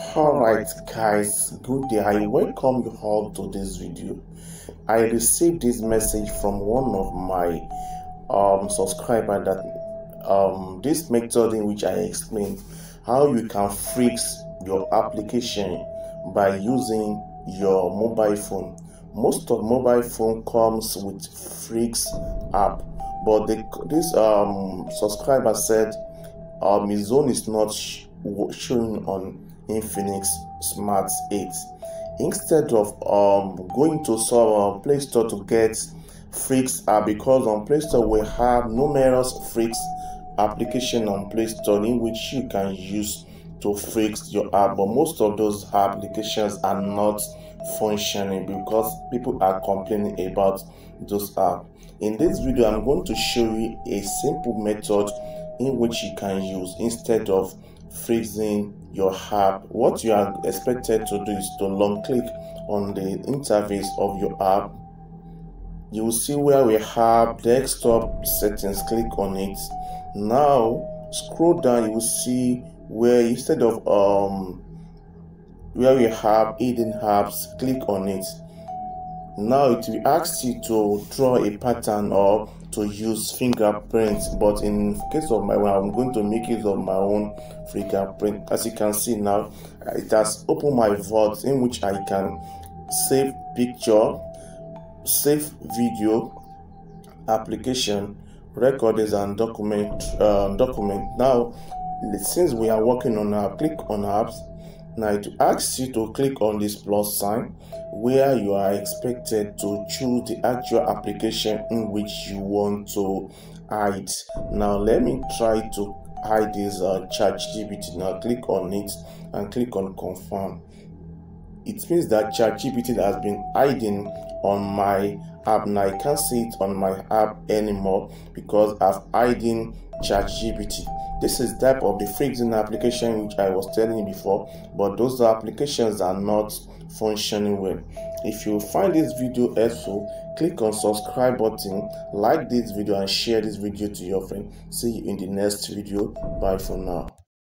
Alright guys, good day. I welcome you all to this video. I received this message from one of my um subscriber that um this method in which I explained how you can fix your application by using your mobile phone. Most of mobile phone comes with Freeze app, but the, this um subscriber said um his own is not sh- showing on Infinix Smart 8. Instead of um, going to some uh, Play Store to get Freeze app, because on Play Store we have numerous Freeze application on Play Store in which you can use to fix your app, but most of those applications are not functioning because people are complaining about those apps. In this video, I'm going to show you a simple method in which you can use instead of freezing your app. What you are expected to do is to long click on the interface of your app. You will see where we have desktop settings, click on it. Now scroll down, you will see where instead of um where we have hidden apps, click on it. Now it will ask you to draw a pattern or to use fingerprints, but in case of my one, I'm going to make use of my own fingerprint. As you can see now, it has opened my vault in which I can save picture, save video, application, recordings, and document. Uh, document. Now, since we are working on our click on apps now it asks you to click on this plus sign where you are expected to choose the actual application in which you want to hide. Now let me try to hide this uh, ChatGPT. Now click on it and click on confirm. It means that ChatGPT has been hiding on my app. Now I can't see it on my app anymore because I've hiding ChatGPT. This is type of the freezing application which I was telling you before, but those applications are not functioning well. If you find this video helpful, click on subscribe button, like this video and share this video to your friend. See you in the next video. Bye for now.